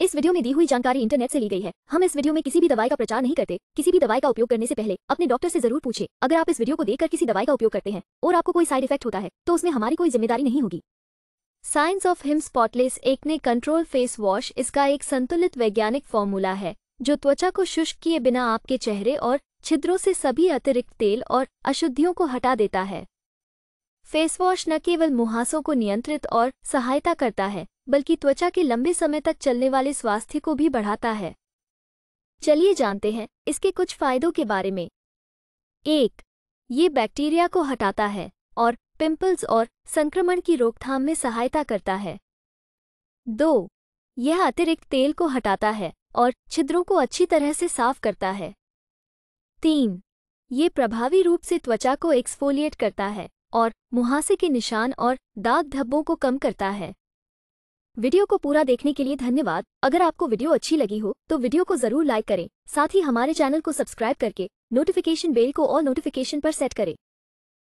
इस वीडियो में दी हुई जानकारी इंटरनेट से ली गई है। हम इस वीडियो में किसी भी दवाई का प्रचार नहीं करते। किसी भी दवाई का उपयोग करने से पहले अपने डॉक्टर से ज़रूर पूछे। अगर आप इस वीडियो को देखकर किसी दवाई का उपयोग करते हैं और आपको कोई साइड इफ़ेक्ट होता है तो उसमें हमारी कोई ज़िम्मेदारी नहीं होगी। Science of him spotless acne control face wash इसका एक संतुलित वैज्ञानिक फॉर्मूला है, जो त्वचा को शुष्क किए बिना आपके चेहरे और छिद्रों से सभी अतिरिक्त तेल और अशुद्धियों को हटा देता है। फेस वॉश न केवल मुहासों को नियंत्रित और सहायता करता है, बल्कि त्वचा के लंबे समय तक चलने वाले स्वास्थ्य को भी बढ़ाता है। चलिए जानते हैं इसके कुछ फायदों के बारे में। एक, ये बैक्टीरिया को हटाता है और पिंपल्स और संक्रमण की रोकथाम में सहायता करता है। दो, यह अतिरिक्त तेल को हटाता है और छिद्रों को अच्छी तरह से साफ़ करता है। तीन, ये प्रभावी रूप से त्वचा को एक्सफोलिएट करता है। और मुहासे के निशान और दाग धब्बों को कम करता है। वीडियो को पूरा देखने के लिए धन्यवाद। अगर आपको वीडियो अच्छी लगी हो तो वीडियो को ज़रूर लाइक करें। साथ ही हमारे चैनल को सब्सक्राइब करके नोटिफिकेशन बेल को और नोटिफिकेशन पर सेट करें।